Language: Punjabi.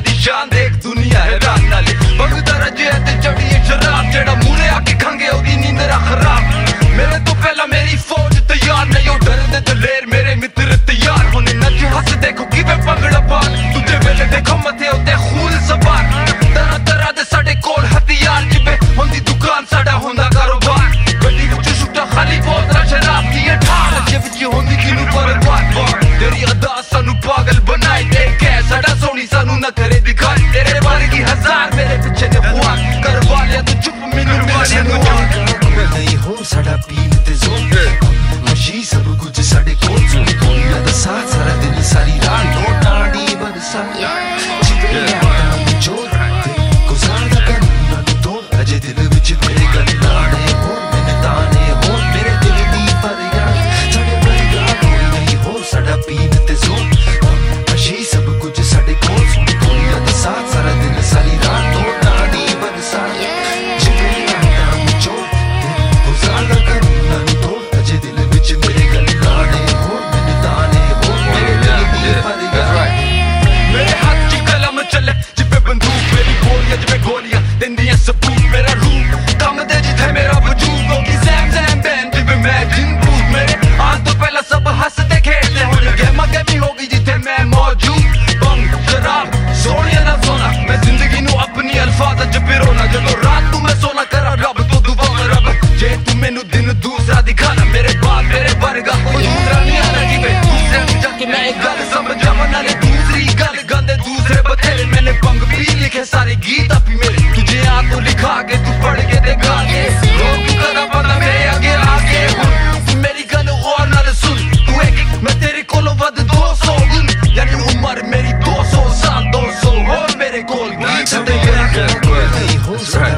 दुनिया देख दुनिया है रान नाली। ਹਜ਼ਾਰ ਮੇਰੇ ਪਿੱਛੇ ਨੇ ਖੁਆ ਕਰਵਾ ਲਿਆ ਤੂੰ ਚੁੱਪ ਮੈਨੂੰ ਮਿਲਣੇ ਨੂੰ ਆ ਮੈਂ ਨਹੀਂ ਹੋ ਸਾਡਾ ਪੀਣ ਤੇ ਜ਼ੋਰ ਮਸ਼ੀ ਸਭ ਕੁਝ ਸਾਡੇ ਕੋਲ ਜ਼ੋਰ ਮੈਂ ਤਾਂ ਸਾਥ ਸਾਰਾ ਦਿਨ ਸਾਰੀ ਰਾਤ ਟੋਟਾਣੀ ਬਰਸਾ Who's right.